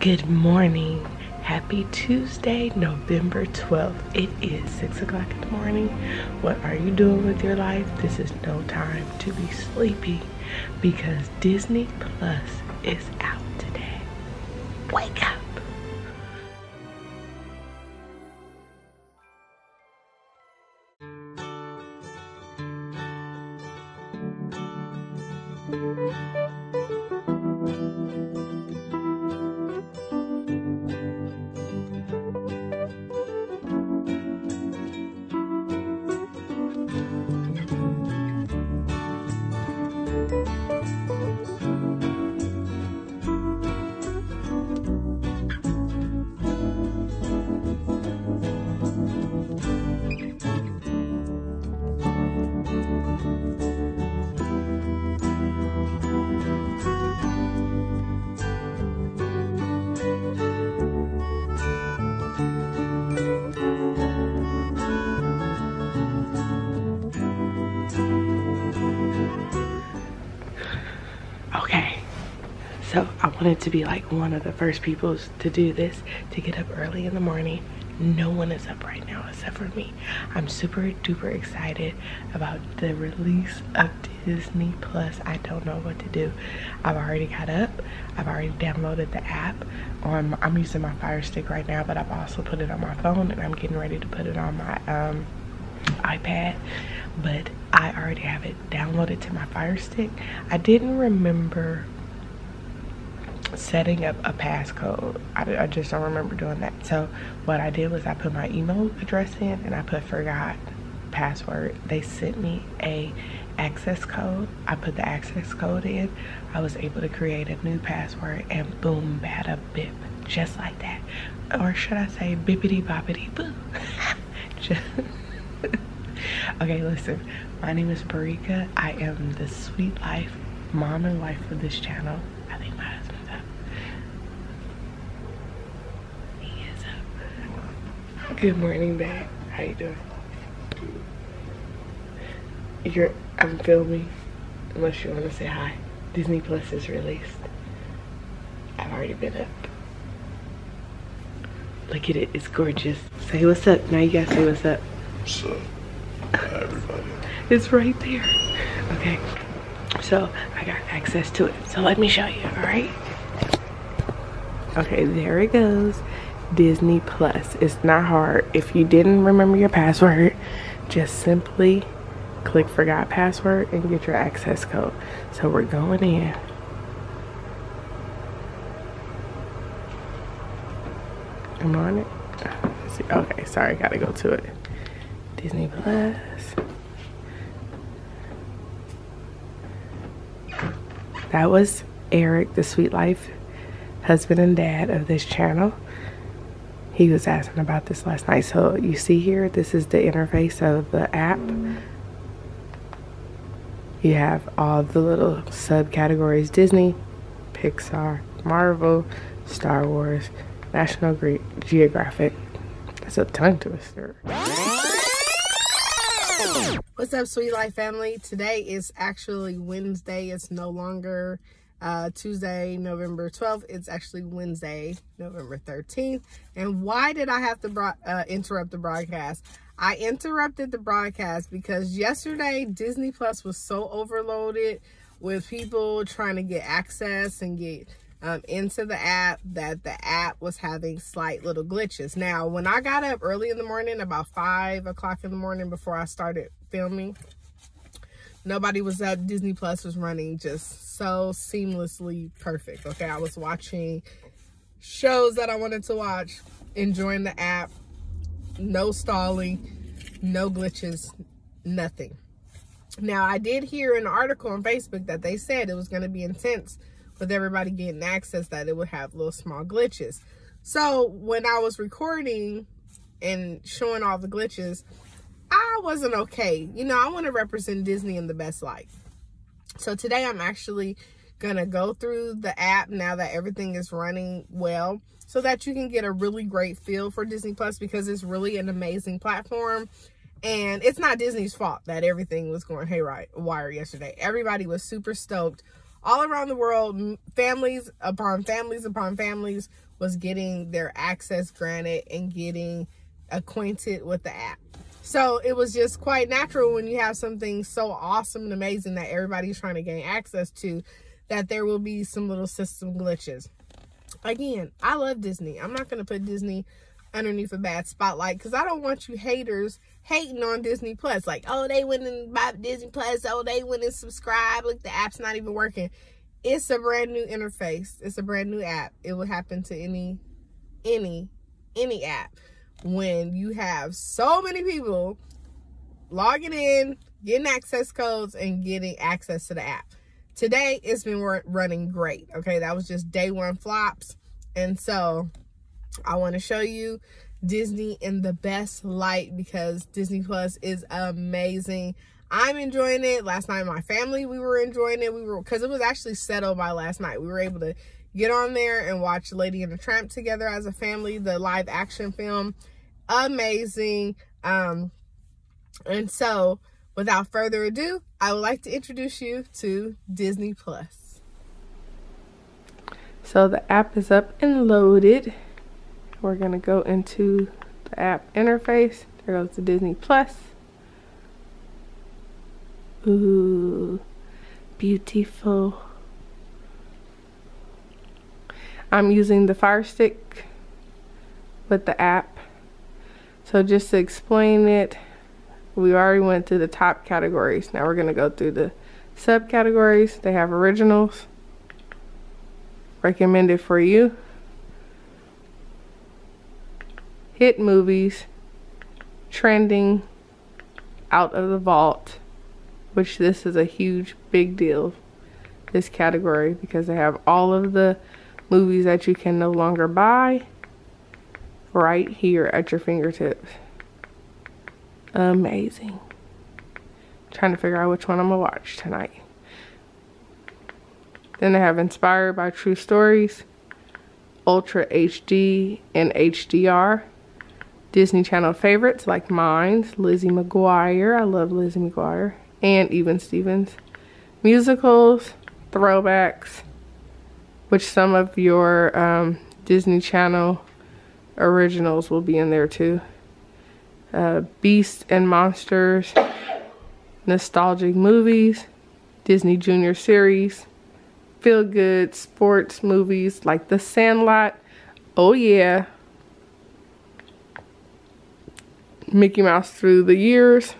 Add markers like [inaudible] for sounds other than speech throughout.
Good morning. Happy Tuesday, November 12th. It is 6 o'clock in the morning. What are you doing with your life? This is no time to be sleepy because Disney Plus is out today. Wake up. So I wanted to be like one of the first people to do this, to get up early in the morning. No one is up right now except for me. I'm super duper excited about the release of Disney Plus. I don't know what to do. I've already got up. I've already downloaded the app. On I'm using my Fire Stick right now, but I've also put it on my phone and I'm getting ready to put it on my um, iPad. But I already have it downloaded to my Fire Stick. I didn't remember setting up a passcode. I, I, just don't remember doing that. So what I did was I put my email address in and I put forgot password. They sent me a access code. I put the access code in. I was able to create a new password and boom, bada bip. Just like that. Or should I say bippity boppity boo. [laughs] [laughs] okay, listen. My name is Barika. I am the sweet life mom and wife of this channel. I think my husband's up. He is up. Good morning, babe. How you doing? You're I'm filming. Unless you want to say hi. Disney Plus is released. I've already been up. Look at it, it's gorgeous. Say what's up. Now you gotta say what's up. What's up? Hi, everybody. [laughs] It's right there. Okay, so I got access to it. So let me show you, all right? Okay, there it goes. Disney Plus. It's not hard. If you didn't remember your password, just simply click forgot password and get your access code. So we're going in. I'm on it. Okay, sorry, gotta go to it. Disney Plus. That was Eric, the sweet life husband and dad of this channel. He was asking about this last night. So you see here, this is the interface of the app. You have all the little subcategories Disney, Pixar, Marvel, Star Wars, National Ge Geographic. That's a tongue twister. What's up, Sweet Life family? Today is actually Wednesday. It's no longer uh, Tuesday, November 12th. It's actually Wednesday, November 13th. And why did I have to uh, interrupt the broadcast? I interrupted the broadcast because yesterday Disney Plus was so overloaded with people trying to get access and get um, into the app that the app was having slight little glitches. Now, when I got up early in the morning, about 5 o'clock in the morning before I started filming, nobody was up. Disney Plus was running just so seamlessly perfect. Okay, I was watching shows that I wanted to watch, enjoying the app, no stalling, no glitches, nothing. Now, I did hear an article on Facebook that they said it was going to be intense with everybody getting access that it would have little small glitches. So when I was recording and showing all the glitches, I wasn't okay. You know, I want to represent Disney in the best light. So today I'm actually going to go through the app now that everything is running well so that you can get a really great feel for Disney Plus because it's really an amazing platform. And it's not Disney's fault that everything was going haywire yesterday. Everybody was super stoked all around the world, families upon families upon families was getting their access granted and getting acquainted with the app. So it was just quite natural when you have something so awesome and amazing that everybody's trying to gain access to that there will be some little system glitches. Again, I love Disney. I'm not going to put Disney underneath a bad spotlight because I don't want you haters hating on Disney Plus. Like, oh, they went and bought Disney Plus. Oh, they went and subscribed. Look, the app's not even working. It's a brand new interface. It's a brand new app. It will happen to any, any, any app when you have so many people logging in, getting access codes, and getting access to the app. Today, it's been running great. Okay, that was just day one flops. And so I want to show you Disney in the best light because Disney Plus is amazing. I'm enjoying it. Last night, my family, we were enjoying it. We were, because it was actually settled by last night. We were able to get on there and watch Lady and the Tramp together as a family, the live action film. Amazing. Um, and so, without further ado, I would like to introduce you to Disney Plus. So the app is up and loaded we're gonna go into the app interface. There goes the Disney Plus. Ooh, beautiful. I'm using the Fire Stick with the app. So just to explain it, we already went through the top categories. Now we're gonna go through the subcategories. They have originals, recommended for you, hit movies, trending, out of the vault, which this is a huge big deal, this category, because they have all of the movies that you can no longer buy right here at your fingertips. Amazing. Trying to figure out which one I'm gonna watch tonight. Then they have Inspired by True Stories, Ultra HD, and HDR. Disney Channel favorites like mine, Lizzie McGuire. I love Lizzie McGuire. And Even Stevens. Musicals, throwbacks, which some of your um, Disney Channel originals will be in there too. Uh, Beasts and Monsters, nostalgic movies, Disney Junior series, feel good sports movies like The Sandlot. Oh yeah, Mickey Mouse through the years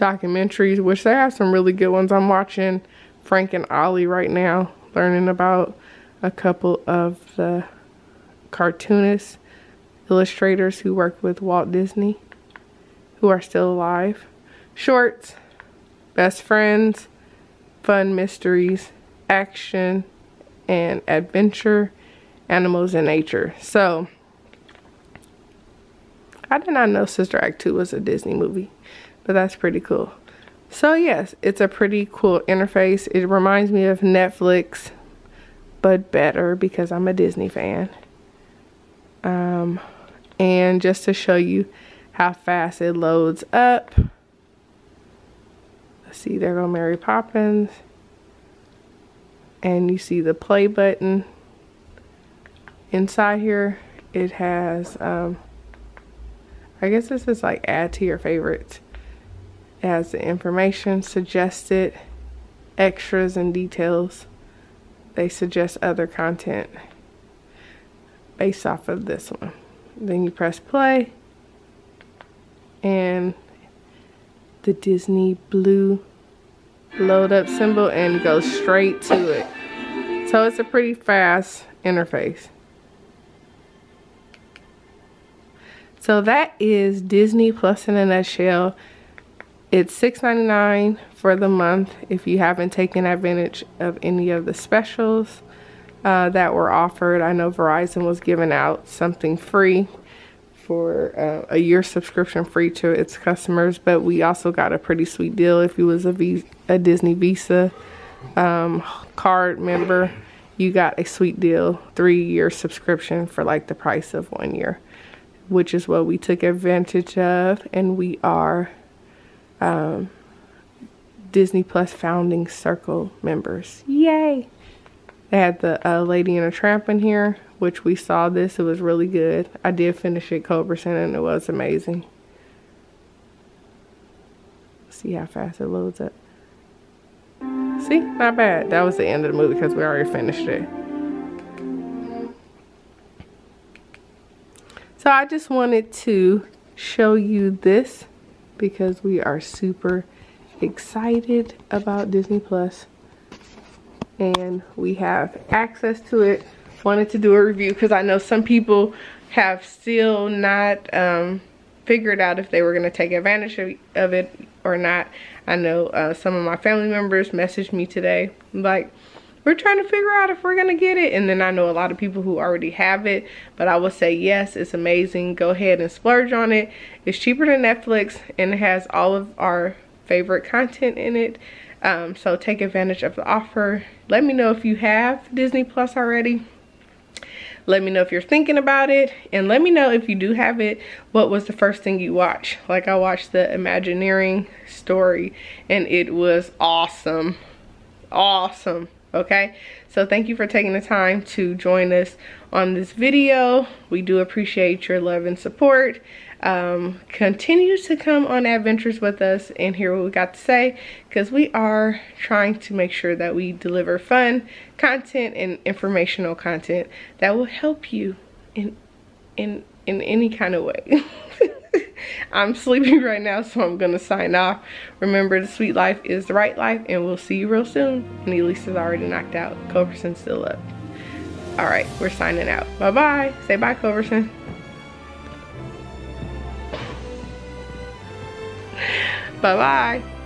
documentaries, which they have some really good ones. I'm watching Frank and Ollie right now, learning about a couple of the cartoonists, illustrators who worked with Walt Disney, who are still alive. Shorts, best friends, fun mysteries, action, and adventure, animals in nature. So, I did not know Sister Act 2 was a Disney movie, but that's pretty cool. So yes, it's a pretty cool interface. It reminds me of Netflix, but better because I'm a Disney fan. Um, and just to show you how fast it loads up. Let's see, there go Mary Poppins. And you see the play button. Inside here, it has um, I guess this is like add to your favorites. Has the information suggested, extras and details. They suggest other content based off of this one. Then you press play and the Disney blue load up symbol and go straight to it. So it's a pretty fast interface. So that is Disney Plus in a nutshell. It's $6.99 for the month if you haven't taken advantage of any of the specials uh, that were offered. I know Verizon was giving out something free for uh, a year subscription free to its customers, but we also got a pretty sweet deal if you was a, a Disney Visa um, card member. You got a sweet deal, three year subscription for like the price of one year which is what we took advantage of and we are um, Disney Plus Founding Circle members. Yay! They had the uh, Lady and a Tramp in here, which we saw this. It was really good. I did finish it Culberson and it was amazing. See how fast it loads up. See, not bad. That was the end of the movie because we already finished it. So I just wanted to show you this because we are super excited about Disney Plus and we have access to it. Wanted to do a review because I know some people have still not um, figured out if they were going to take advantage of, it or not. I know uh, some of my family members messaged me today like, we're trying to figure out if we're to get it. And then I know a lot of people who already have it. But I will say, yes, it's amazing. Go ahead and splurge on it. It's cheaper than Netflix and it has all of our favorite content in it. Um, so take advantage of the offer. Let me know if you have Disney Plus already. Let me know if you're thinking about it. And let me know if you do have it, what was the first thing you watched? Like I watched the Imagineering story and it was awesome. Awesome. Okay. So thank you for taking the time to join us on this video. We do appreciate your love and support um, continue to come on adventures with us and hear what we got to say because we are trying to make sure that we deliver fun content and informational content that will help you in in in any kind of way [laughs] I'm sleeping [laughs] right now so I'm gonna sign off. Remember the sweet life is the right life and we'll see you real soon. And Elise is already knocked out. Culverson's still up. All right we're signing out. Bye bye say bye Culverson [laughs] Bye bye.